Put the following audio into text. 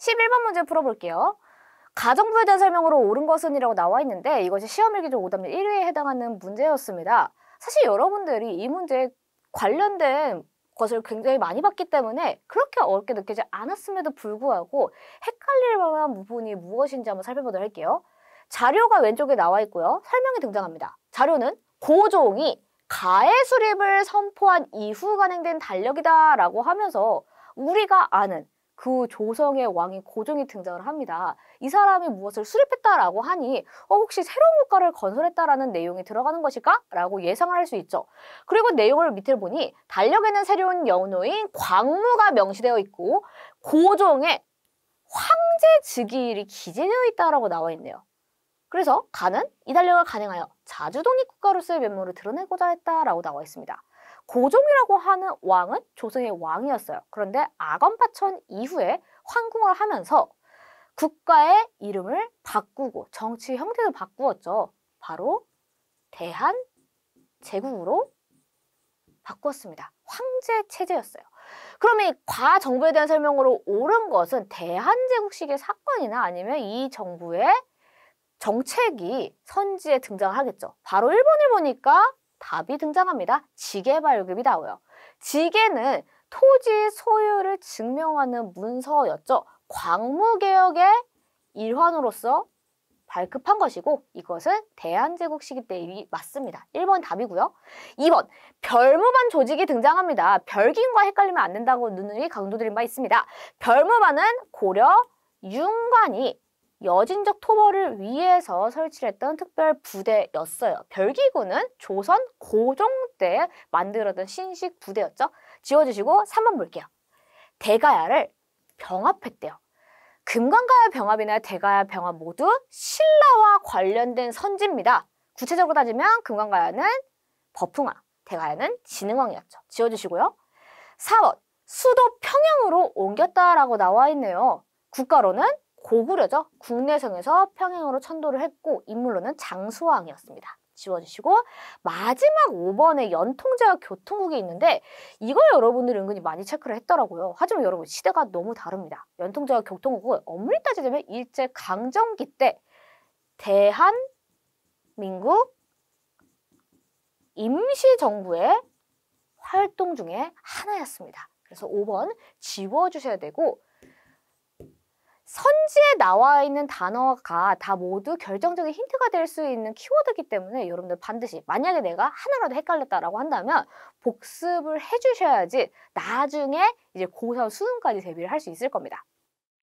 11번 문제 풀어볼게요. 가정부에 대한 설명으로 옳은 것은 이라고 나와 있는데 이것이 시험일기조 오답률 1위에 해당하는 문제였습니다. 사실 여러분들이 이 문제에 관련된 것을 굉장히 많이 봤기 때문에 그렇게 어렵게 느끼지 않았음에도 불구하고 헷갈릴 만한 부분이 무엇인지 한번 살펴보도록 할게요. 자료가 왼쪽에 나와 있고요. 설명이 등장합니다. 자료는 고종이 가해 수립을 선포한 이후 간행된 달력이다라고 하면서 우리가 아는 그 조성의 왕인 고종이 등장을 합니다. 이 사람이 무엇을 수립했다라고 하니 어, 혹시 새로운 국가를 건설했다라는 내용이 들어가는 것일까? 라고 예상을 할 수 있죠. 그리고 내용을 밑에 보니 달력에는 새로운 연호인 광무가 명시되어 있고 고종의 황제 즉위일이 기재되어 있다라고 나와 있네요. 그래서 가는 이 달력을 간행하여 자주 독립 국가로서의 면모를 드러내고자 했다라고 나와 있습니다. 고종이라고 하는 왕은 조선의 왕이었어요. 그런데 아건파천 이후에 황궁을 하면서 국가의 이름을 바꾸고 정치 형태도 바꾸었죠. 바로 대한 제국으로 바꾸었습니다. 황제 체제였어요. 그러면 이 과정부에 대한 설명으로 옳은 것은 대한제국식의 사건이나 아니면 이 정부의 정책이 선지에 등장하겠죠. 바로 1번을 보니까 답이 등장합니다. 지계 발급이 나와요. 지계는 토지 소유를 증명하는 문서였죠. 광무개혁의 일환으로서 발급한 것이고 이것은 대한제국 시기 때이 맞습니다. 1번 답이고요. 2번 별무반 조직이 등장합니다. 별긴과 헷갈리면 안 된다고 누누이 강조드린 바 있습니다. 별무반은 고려 윤관이 여진적 토벌을 위해서 설치했던 특별 부대였어요. 별기구는 조선 고종 때 만들었던 신식 부대였죠. 지워주시고 3번 볼게요. 대가야를 병합했대요. 금강가야 병합이나 대가야 병합 모두 신라와 관련된 선지입니다. 구체적으로 따지면 금강가야는 버풍왕, 대가야는 진흥왕이었죠. 지워주시고요. 4번 수도 평양으로 옮겼다라고 나와 있네요. 국가로는 고구려죠. 국내성에서 평행으로 천도를 했고 인물로는 장수왕이었습니다. 지워주시고 마지막 5번에 연통제와 교통국이 있는데 이걸 여러분들이 은근히 많이 체크를 했더라고요. 하지만 여러분 시대가 너무 다릅니다. 연통제와 교통국은 엄밀히 따지자면 일제 강점기 때 대한민국 임시정부의 활동 중에 하나였습니다. 그래서 5번 지워주셔야 되고 선지에 나와 있는 단어가 다 모두 결정적인 힌트가 될 수 있는 키워드이기 때문에 여러분들 반드시 만약에 내가 하나라도 헷갈렸다라고 한다면 복습을 해주셔야지 나중에 이제 고3 수능까지 대비를 할 수 있을 겁니다.